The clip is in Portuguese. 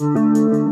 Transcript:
Música